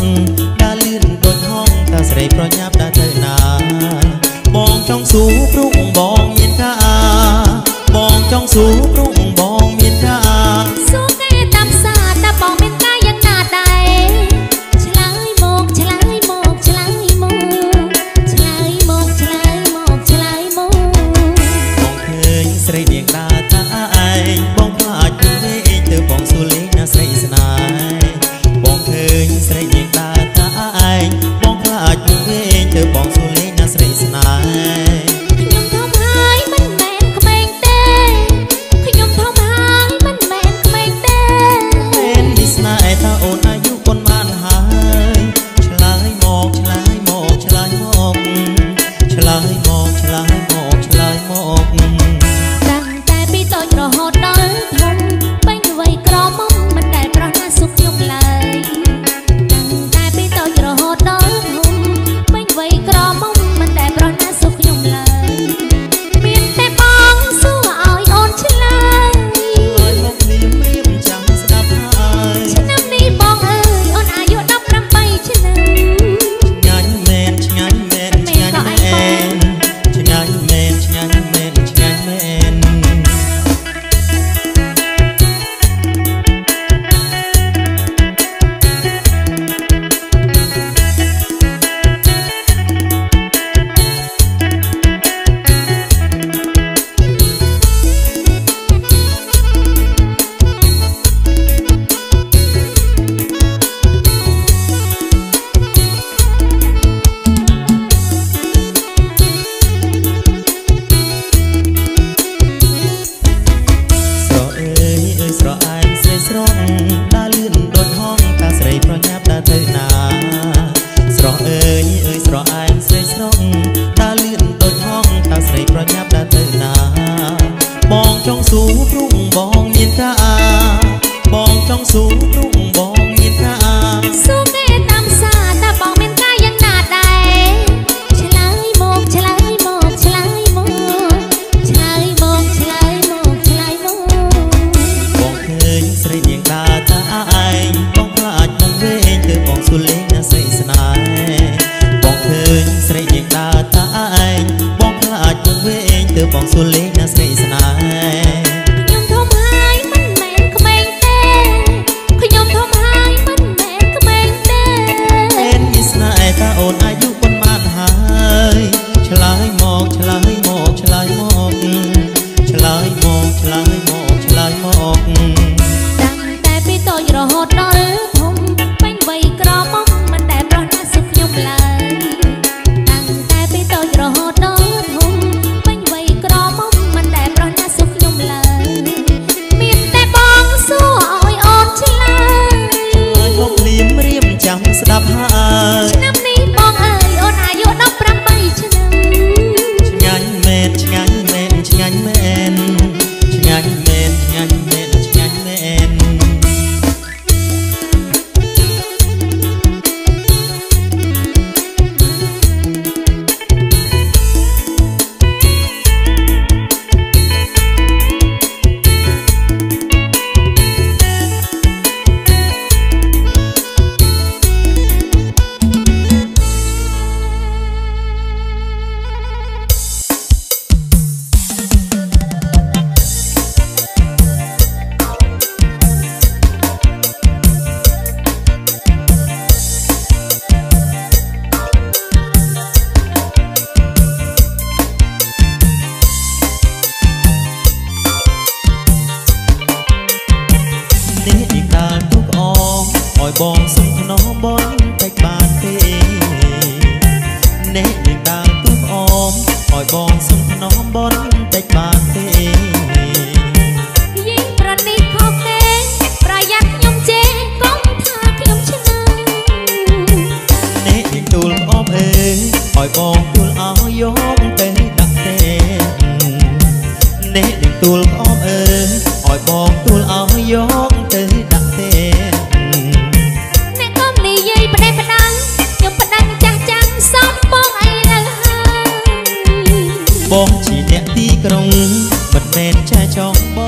ដើរលឿនដូចហងតាស្រីប្រញាប់ដើរទៅណាបងចង់ស៊ូព្រុងបងមានថាបងចង់ស៊ូព្រុងបងមានថាស៊ូគេតាមសាតាបងមានតែយ៉ាងណាដែរឆ្លើយមកឆ្លើយមកឆ្លើយមកឆ្លើយមកឆ្លើយមកឆ្លើយមកបងឃើញស្រីនាងដើរតាឯងបងខ្លាចពេកទៅបងស៊ូល ងស៊ូទ្រុងបងមានថាស៊ូគេតាមសាតើបងមានកាយយ៉ាងណាដែរឆ្លើយមកឆ្លើយមកឆ្លើយមកឆ្លើយមកឆ្លើយមកឆ្លើយមកបងឃើញស្រីនាងដើរតាឯងបងខ្លាចបងវិញទៅបងស៊ូលេងណាសីស្នេហ៍បងឃើញស្រីនាងដើរតាឯងបងខ្លាចបងវិញទៅបងស៊ូលេងណាសីស្នេហ៍ cách my. ក្រុងមិនមែនចាចង់បង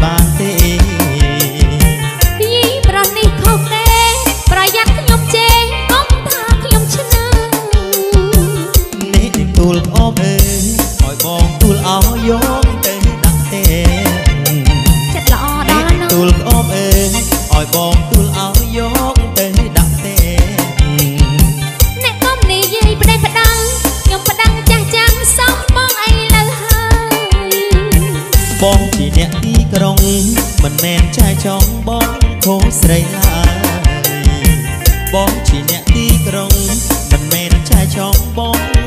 Mate មែនចាយចង់បងខូស្រីឡើយបងជាអ្នកទីក្រុងមិនមែនចាយចង់បង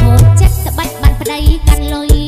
ហូបចិត្តសបាច់បានប្តីកាន់លុយ